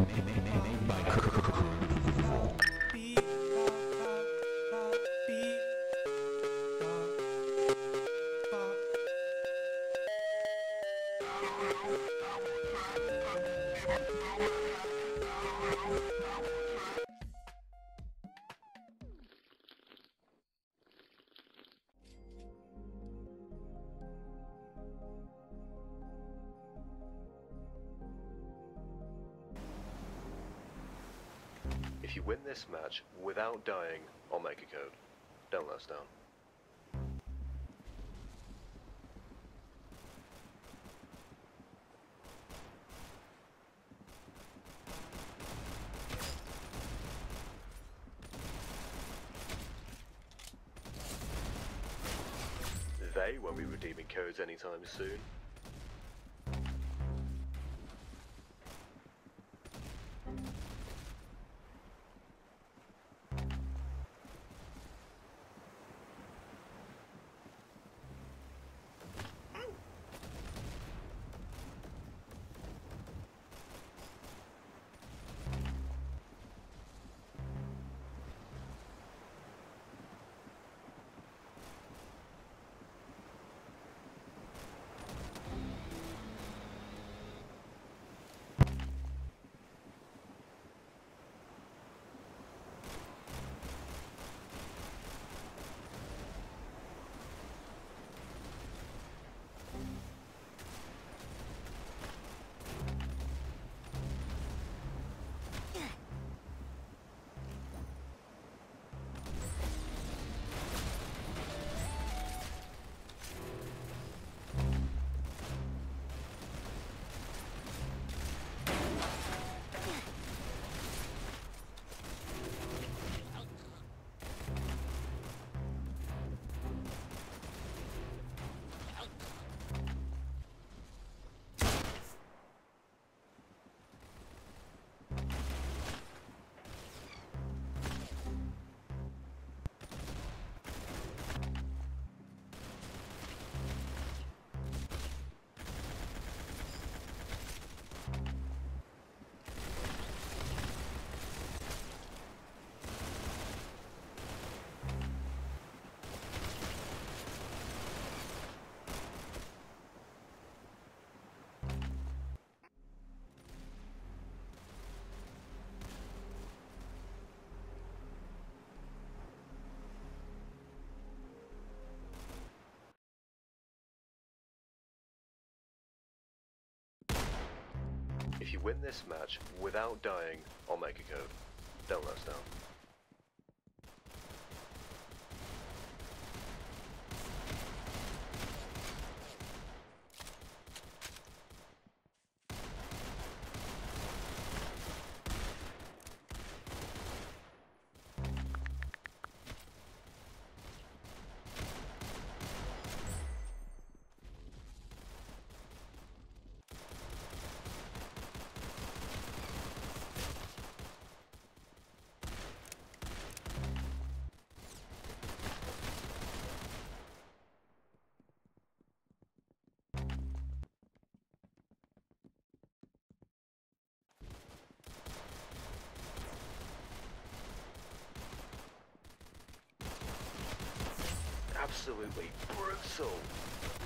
Made by you win this match without dying, I'll make a code. Don't let us down. They won't be redeeming codes anytime soon. Win this match without dying, I'll make a code. Don't let us down. Absolutely brutal.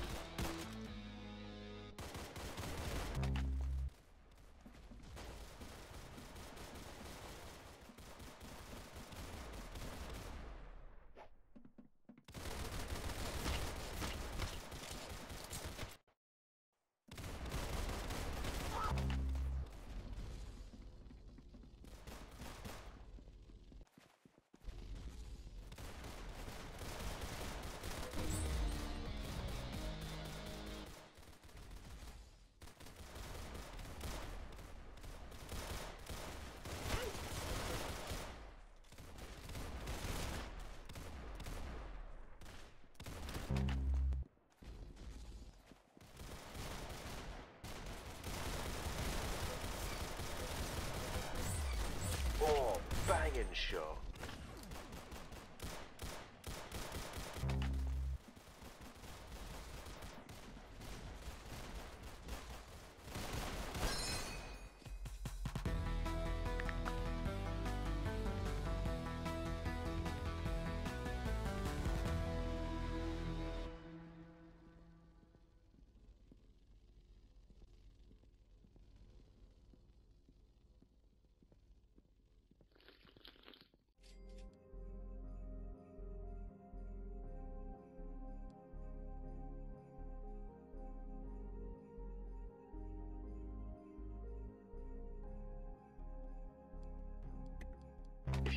Banging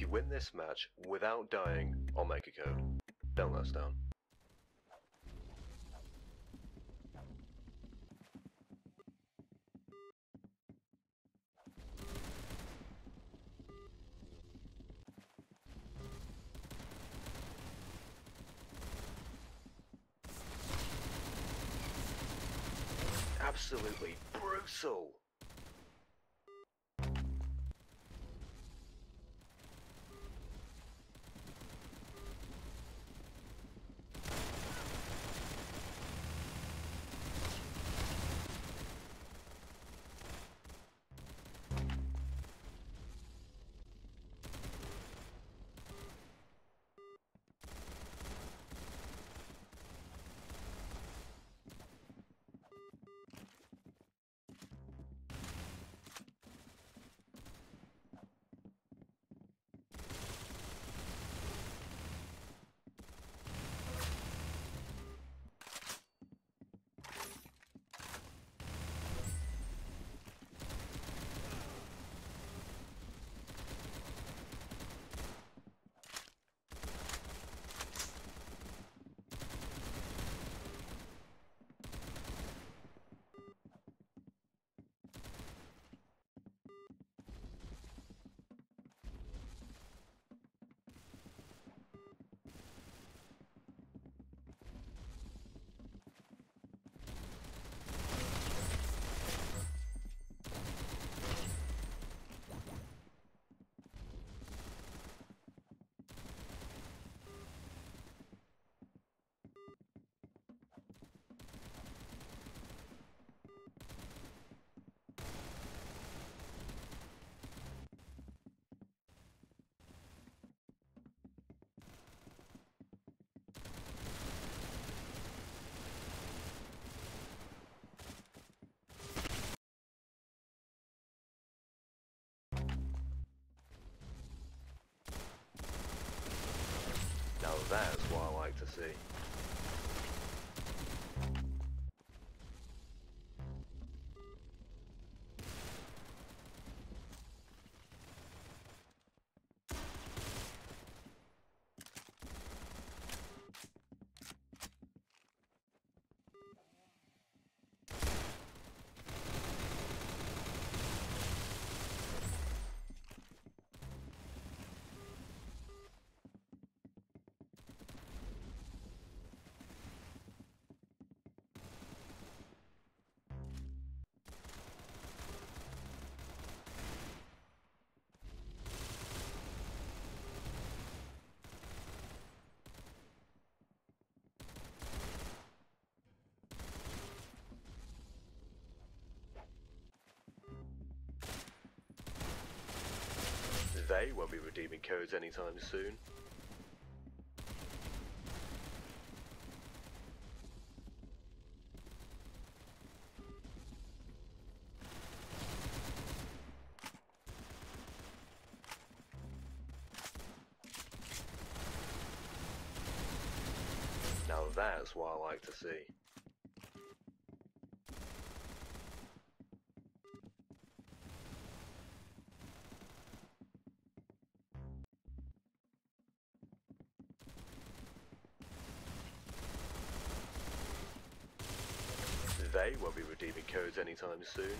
you win this match without dying, I'll make a code. Don't us down. Absolutely brutal! Now that's what I like to see. They won't be redeeming codes anytime soon. Now that's what I like to see. anytime soon.